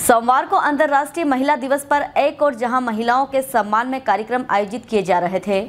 सोमवार को अंतर्राष्ट्रीय महिला दिवस पर एक और जहाँ महिलाओं के सम्मान में कार्यक्रम आयोजित किए जा रहे थे,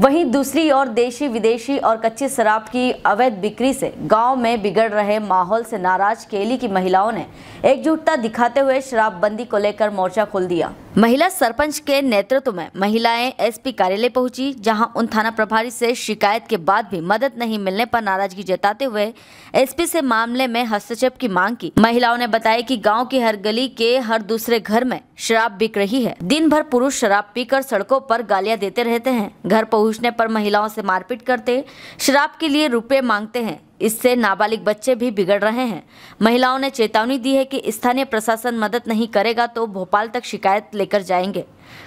वहीं दूसरी ओर देशी, विदेशी और कच्चे शराब की अवैध बिक्री से गाँव में बिगड़ रहे माहौल से नाराज़ केली की महिलाओं ने एकजुटता दिखाते हुए शराबबंदी को लेकर मोर्चा खोल दिया। महिला सरपंच के नेतृत्व में महिलाएँ एसपी कार्यालय पहुँची, जहाँ उन थाना प्रभारी से शिकायत के बाद भी मदद नहीं मिलने पर नाराज़गी जताते हुए एसपी से मामले में हस्तक्षेप की मांग की। महिलाओं ने बताया कि गाँव की हर गली के हर दूसरे घर में शराब बिक रही है। दिन भर पुरुष शराब पीकर सड़कों पर गालियाँ देते रहते हैं। घर पहुँचने पर महिलाओं से मारपीट करते, शराब के लिए रुपए मांगते हैं। इससे नाबालिग बच्चे भी बिगड़ रहे हैं। महिलाओं ने चेतावनी दी है कि स्थानीय प्रशासन मदद नहीं करेगा तो भोपाल तक शिकायत लेकर जाएँगे।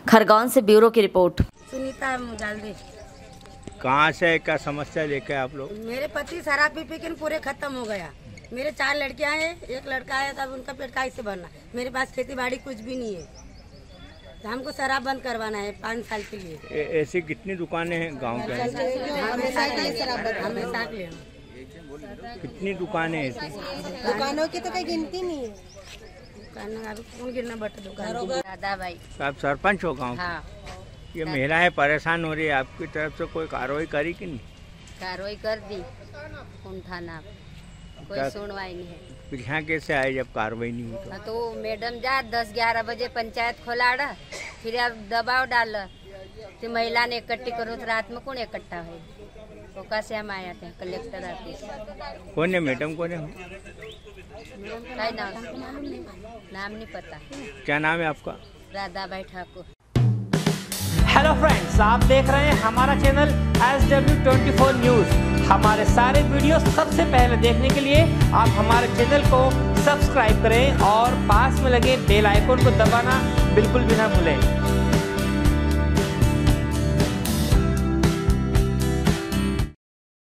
खरगोन से ब्यूरो की रिपोर्ट। सुनीता मुजालदी कहाँ से क्या समस्या लेके आप लोग? मेरे पति शराब पी पी के पूरे खत्म हो गया। मेरे चार लड़कियाँ हैं एक लड़का है तब उनका पेट कैसे भरना मेरे पास खेती बाड़ी कुछ भी नहीं है। तो हमको शराब बंद करवाना है पाँच साल के लिए। ऐसी कितनी दुकानें हैं गाँव के? हमेशा हमेशा कितनी दुकानें हैं? दुकानों की तो कोई गिनती नहीं है। कौन गिरना बटे दुकान दादा भाई आप सरपंच हो गाँव के। हाँ। ये महिलाएँ परेशान हो रही है। आपकी तरफ़ से कोई कार्रवाई करी कि नहीं? कार्रवाई कर दी। कौन थाना कोई सुनवाई नहीं है। फिर यहाँ कैसे आए जब कार्रवाई नहीं हुई तो? हाँ, तो मैडम जा दस ग्यारह बजे पंचायत खोला रहा फिर अब दबाव डाल। तो महिला ने इकट्ठी करो तो रात में कौन इकट्ठा है? ओका से हम आए थे? कलेक्टर ऑफ़िस कौन है मैडम? कौन है? काय नाम? नाम नहीं पता। क्या नाम है आपका? राधा भाई ठाकुर। हेलो फ्रेंड्स आप देख रहे हैं हमारा channel S W twenty four news हमारे सारे वीडियो सबसे पहले देखने के लिए आप हमारे चैनल को सब्सक्राइब करें और पास में लगे बेल आइकोन को दबाना बिल्कुल भी ना भूलें।